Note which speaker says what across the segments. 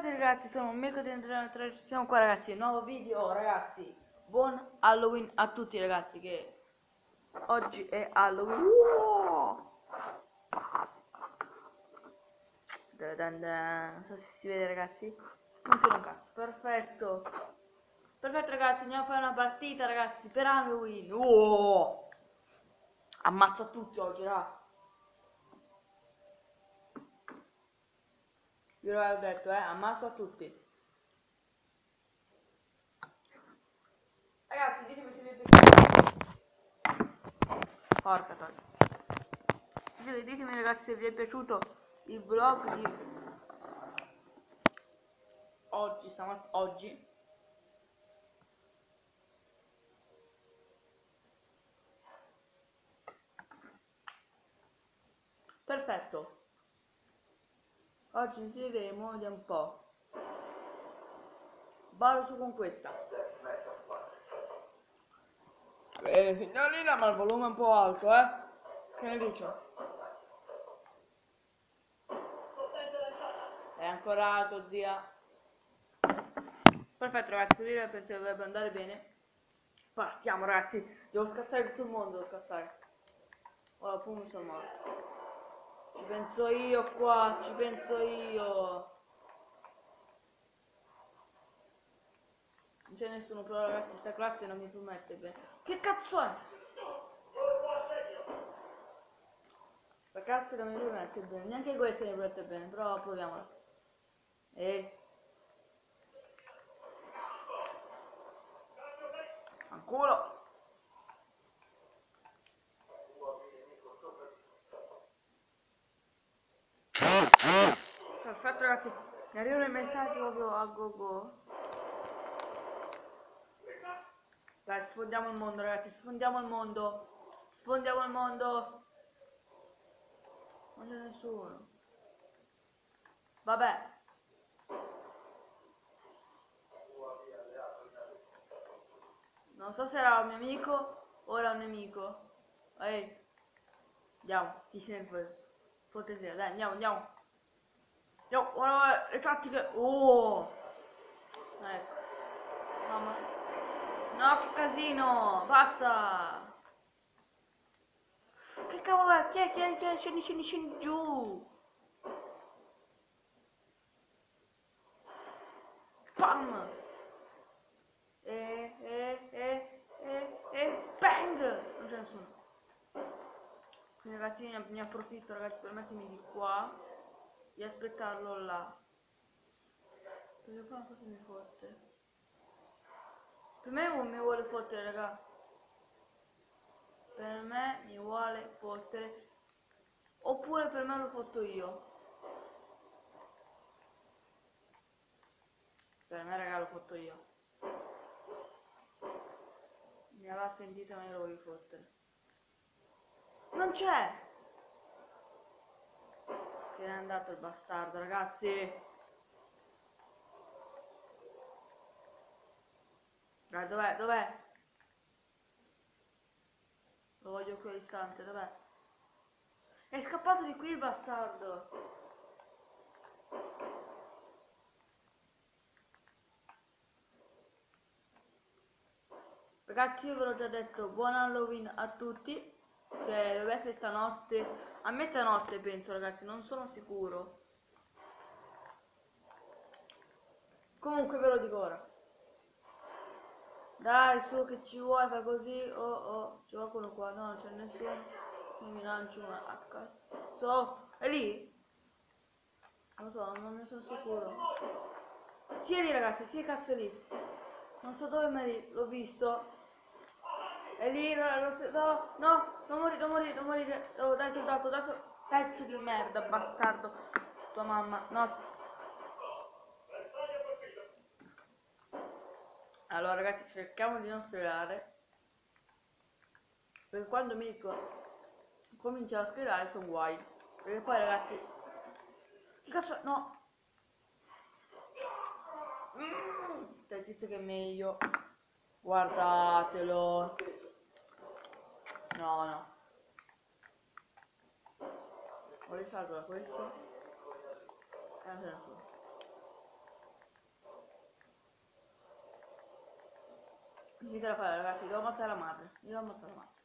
Speaker 1: tutti ragazzi, sono Mirko dentro siamo qua ragazzi, nuovo video ragazzi. Buon Halloween a tutti ragazzi che oggi è Halloween. Wow! Non so se si vede ragazzi. Non si un cazzo. Perfetto. Perfetto ragazzi, andiamo a fare una partita ragazzi per Halloween. Wow! Ammazza tutti oggi, raga. Io l'avevo detto, eh, ammazzo a tutti. Ragazzi, ditemi se vi è piaciuto. Porca cosa. Ditemi ragazzi se vi è piaciuto il vlog di oggi, stamattina, oggi. Perfetto. Oggi inseriremo, vediamo un po'. Ballo su con questa. Bene, signorina, ma il volume è un po' alto, eh? Che ne dice? È ancora alto, zia. Perfetto, ragazzi, così penso che dovrebbe andare bene. Partiamo, ragazzi. Devo scassare tutto il mondo, devo scassare. Ora, poi mi sono morto. Ci penso io qua, ci penso io. Non c'è nessuno, però ragazzi, sta classe non mi permette bene. Che cazzo è? Sta classe non mi permette bene, neanche questa mi permette bene, però proviamola. E... Ancora! Perfetto ragazzi, mi arrivano i messaggi proprio a go go. Dai, sfondiamo il mondo ragazzi, sfondiamo il mondo. Sfondiamo il mondo. Non c'è nessuno. Vabbè. Non so se era un mio amico o era un nemico. Ehi. Andiamo, ti sento. Potete, dai, andiamo, andiamo. Andiamo, guarda le tattiche. Oh! Ecco. Mamma. No, che casino! Basta! Che cavolo è? Chi è? Chi è? Chi è? Scendi, scendi, scendi giù! Pam! E, e, e, e, e, spang! Non c'è nessuno. Quindi ragazzi ne approfitto ragazzi per mettermi di qua di aspettarlo là. Perché qua non so se mi fotte. Per me non mi vuole fottere raga. Per me mi vuole fottere. Oppure per me lo fotto io. Per me raga lo fotto io. Mi aveva sentito ma io lo voglio fottere. Non c'è! N'è andato il bastardo, ragazzi! Dai, dov'è? Dov'è? Lo voglio quell'istante, dov'è? È scappato di qui il bastardo! Ragazzi io ve l'ho già detto, buon Halloween a tutti! Che deve essere stanotte. A mezzanotte penso ragazzi, non sono sicuro. Comunque ve lo dico ora. Dai, su che ci vuoi, fa così. Oh, oh, c'è qualcuno qua. No, non c'è nessuno. Mi lancio una a cazzo. È lì? Non so, non ne sono sicuro. Sì, è lì ragazzi, sì, cazzo è lì. Non so dove ma l'ho visto. È lì, lo, lo, no, no, non morire, non morire, non morire. Oh, dai soldato, dai soldato. Pezzo di merda, bastardo. Tua mamma, no. Allora ragazzi, cerchiamo di non sperare. Perché quando mi dico comincia a sperare sono guai. Perché poi ragazzi... Che cazzo... No! Mm, stai zitto che è meglio. Guardatelo. No, no. Vuoi salva questo? E anche da qui. Finite la parola ragazzi, devo ammazzare la madre. Io devo ammazzare la madre.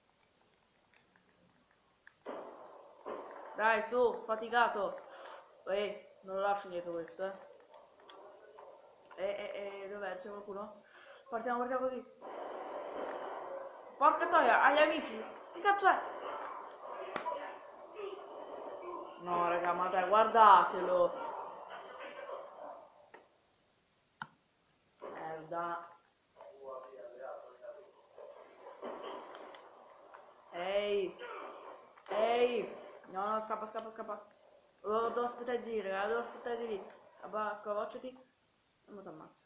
Speaker 1: Dai, su, faticato. Ehi, non lo lascio indietro questo, eh. eh. Eh, eh, dov'è? C'è qualcuno? Partiamo, partiamo così. Porca troia, agli amici. Cazzo è? No, raga, ma dai, guardatelo. Merda. Ehi. Ehi. No, no, scappa, scappa, scappa. Oh, devo aspettare di dire, raga, devo aspettare di lì. Abba, scavacciati. E mo t'ammazzo.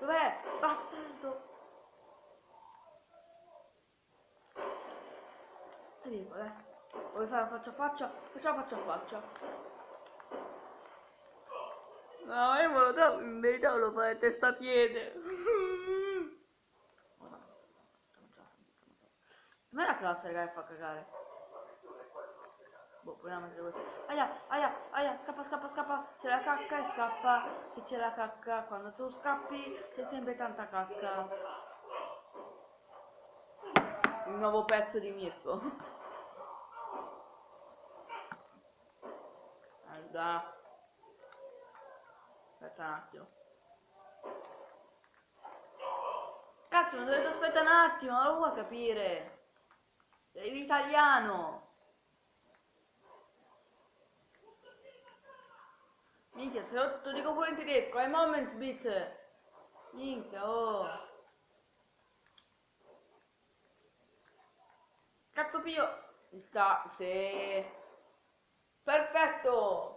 Speaker 1: Dov'è? Bastardo! Arrivo, eh. Vuoi fare faccia a faccia? Facciamo faccia a faccia. No, io me lo do, in verità lo fare testa a piede. Non è la classe, raga, fa cagare. Boh, proviamo a mettere questo. Aia, aia, aia, scappa, scappa, scappa. C'è la cacca e scappa. Che c'è la cacca. Quando tu scappi c'è sempre tanta cacca. Il nuovo pezzo di Mirko. Guarda. Aspetta un attimo. Cazzo, non dovete aspettare un attimo, non lo vuoi capire. Sei l'italiano. Minchia, se lo, lo dico pure in tedesco, è moment bitte. Minchia, oh. Cazzo pio. Sta, sì. Perfetto.